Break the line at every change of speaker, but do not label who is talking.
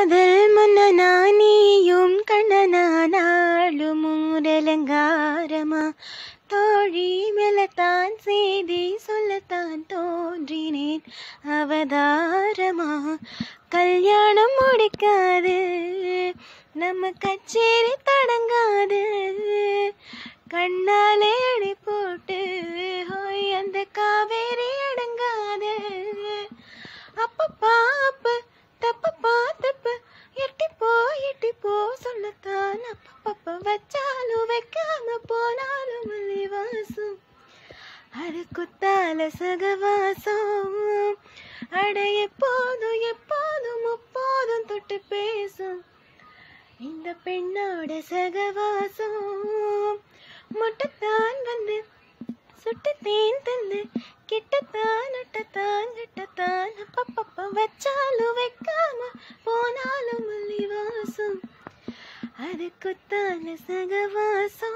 காதல் மன்னனா நீயும் கண்ணனா நாளும் மூரலங்காரமா தோழி மெலத்தான் செய்தி சொல்லத்தான் தோன்றினேன் அவதாரமா? கல்யாணம் முடிக்காது நம்ம கச்சேரி தொடங்காது. கண்ணாலே அடி போட்டு சொல்லத்தான் அப்பப்பப்ப வச்சாலும் வைக்காம போனாலும் வாசம் அது குத்தால சகவாசம். அட எப்போதும் எப்போதும் எப்போதும் தொட்டு பேசும். இந்த பெண்ணோட சகவாசம். முட்டத்தான் வந்து சுட்டத்தேன் தந்து கிட்டத்தான் நட்டத்தான் கிட்டத்தான் அப்பப்பப்ப வச்சாலும் வைக்க तालवासो